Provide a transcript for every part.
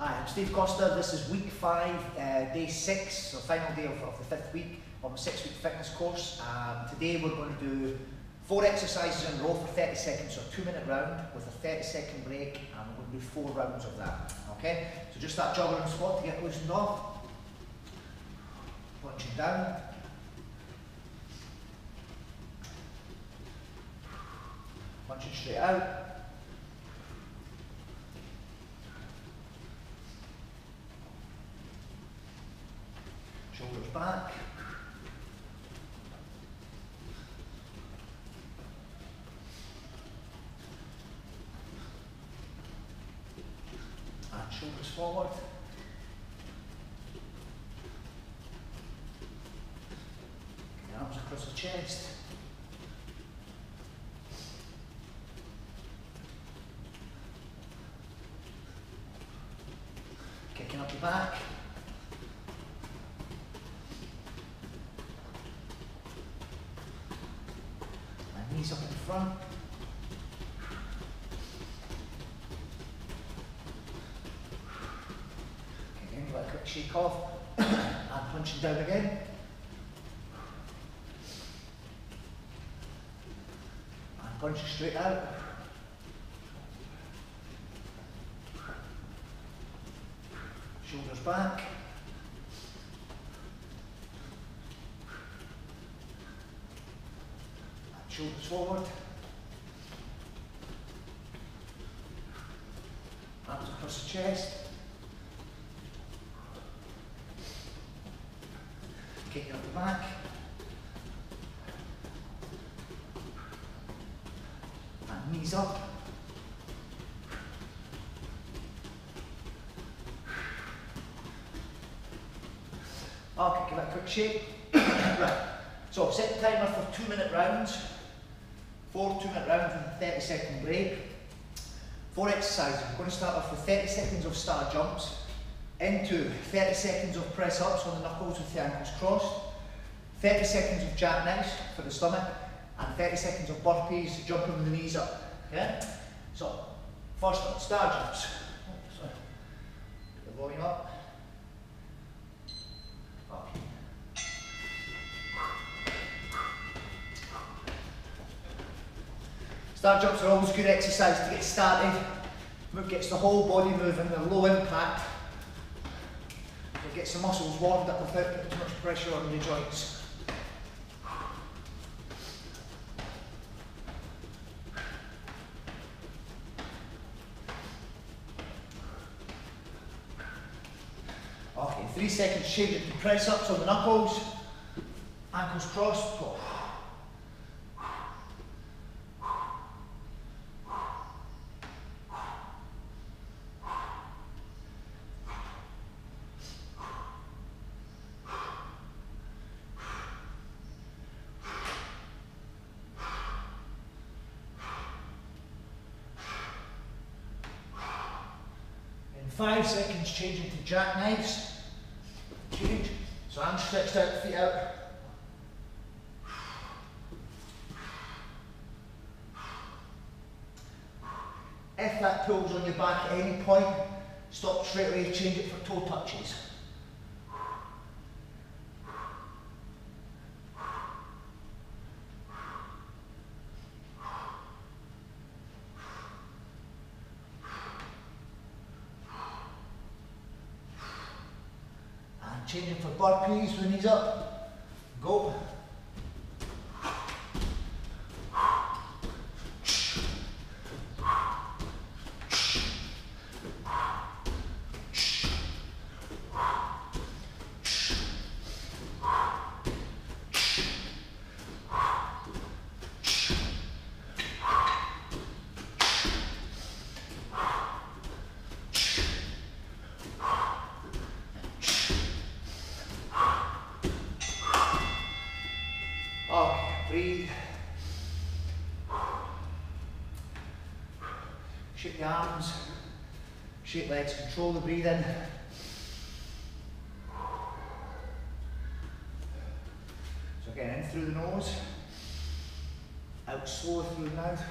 Hi, I'm Steve Coster. This is week five, uh, day six, so final day of, of the fifth week of my six week fitness course. Um, today we're going to do four exercises in a row for 30 seconds, so a two minute round with a 30 second break, and we're going to do four rounds of that. Okay? So just that jogger the spot to get loosened off. Punching down. Punching straight out. Shoulders back. And shoulders forward. Arms across the chest. Kicking up the back. Steffan. Getting into a quick shake off and punching down again. And punching straight out. Shoulders back. Shoulders forward. Arms across the chest. Kicking up the back. And knees up. Okay, give it a quick shake. right. So set the timer for two minute rounds. Four two minute rounds with a 30 second break. Four exercises. We're going to start off with 30 seconds of star jumps into 30 seconds of press ups on the knuckles with the ankles crossed, 30 seconds of jackknives for the stomach, and 30 seconds of burpees, jumping with the knees up. Okay? So, first up, star jumps. Oh, sorry. Get the volume up. Star jumps are always good exercise to get started. It gets the whole body moving, they're low impact. It gets the muscles warmed up without putting too much pressure on the joints. Okay, three seconds it to press ups on the knuckles, ankles crossed. Five seconds, changing to jackknives. Change. So hands stretched out, feet out. If that pulls on your back at any point, stop straight away, change it for toe touches. And changing for burpees with knees up. Go. Okay, breathe. Shake the arms, shake legs, control the breathing. So again, in through the nose, out slow through the mouth.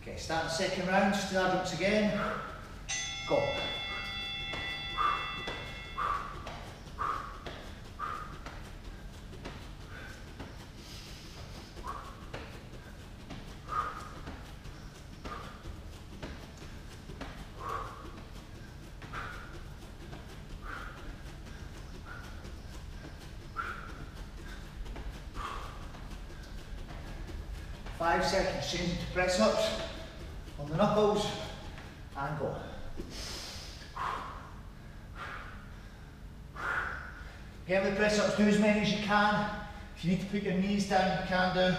Okay, start the second round, still adjuncts again. Go. Five seconds, change to press ups on the knuckles and go. Get the press ups, do as many as you can. If you need to put your knees down, you can do.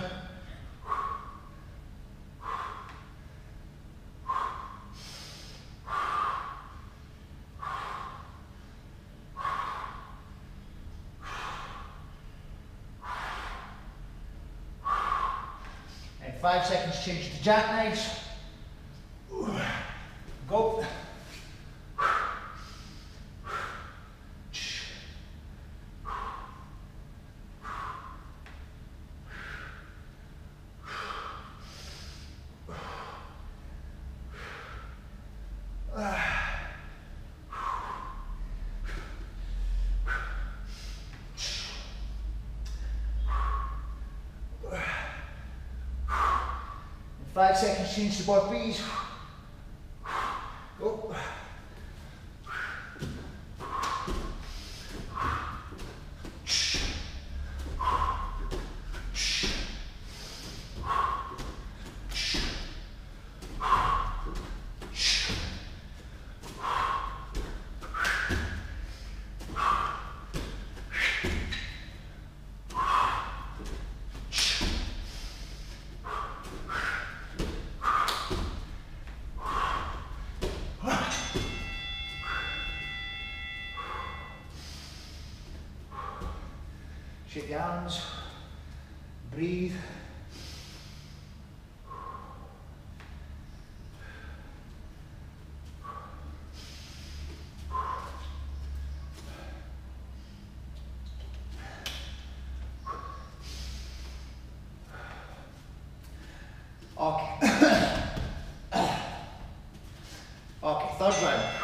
And five seconds, change to jackknives. Go. In five seconds, change to burpees. Go. Shake the arms. Breathe. Okay. okay, third round.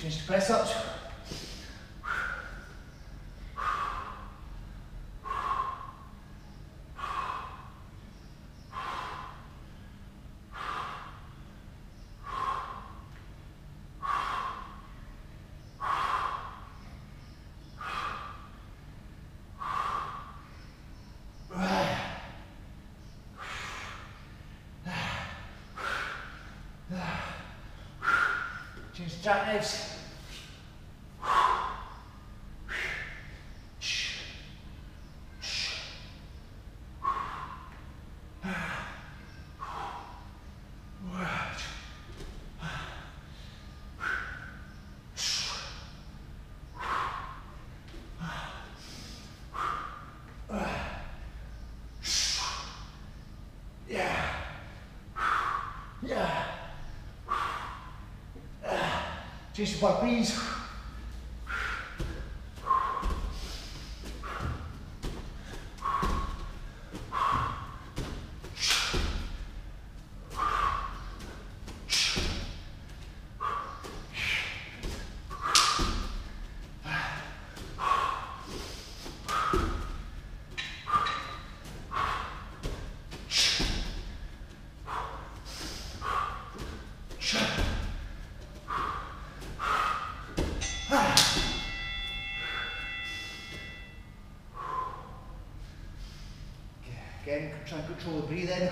Change to press ups. Change to jackknives. Yeah. Yeah. Change to burpees. Again, try and control the breathing.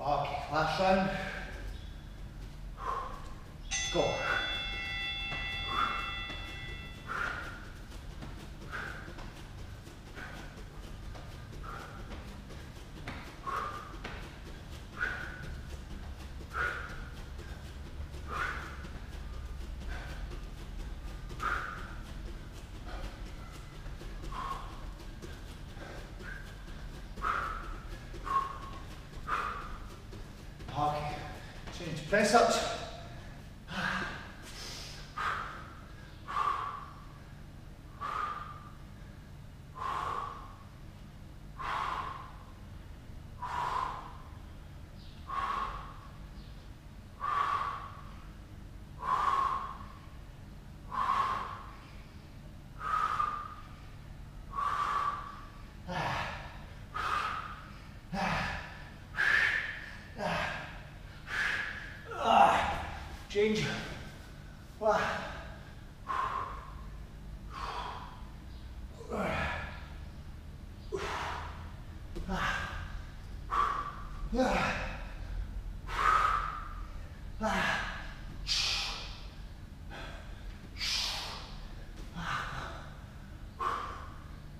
Okay. last round. Go. Okay, change press ups.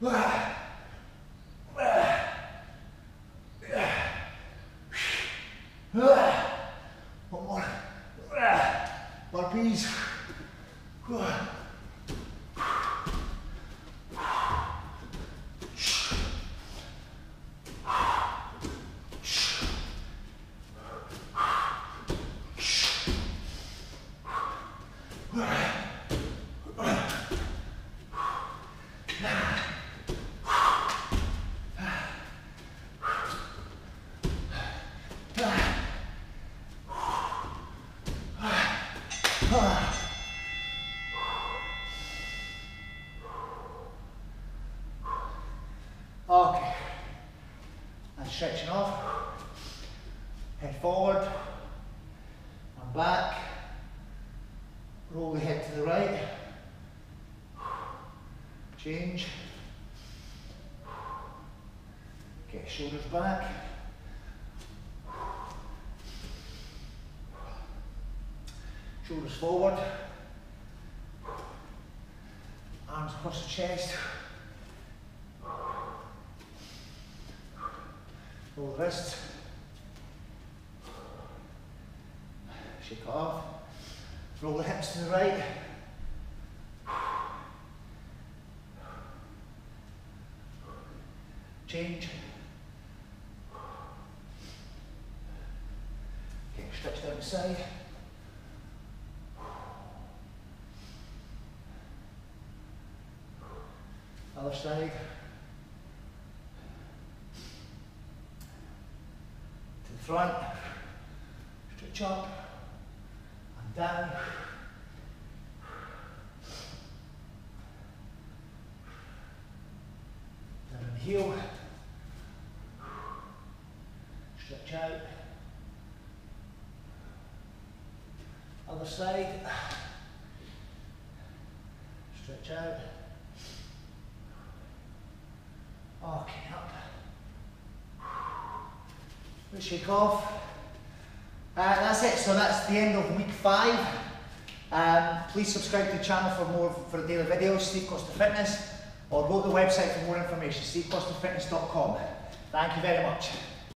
Ah. Stretching off. Head forward. And back. Roll the head to the right. Change. Get shoulders back. Shoulders forward. Arms across the chest. The wrists. Shake off. Roll the hips to the right. Change. Okay, stretch down the side. Other side. To the front. Stretch up. And down. Down and heel. Stretch out. Other side. Stretch out. Okay, up. Let's shake off. Uh, that's it, so that's the end of week five. Um, please subscribe to the channel for more for daily videos, Steve Coster Fitness, or go to the website for more information, stevecosterfitness.com. Thank you very much.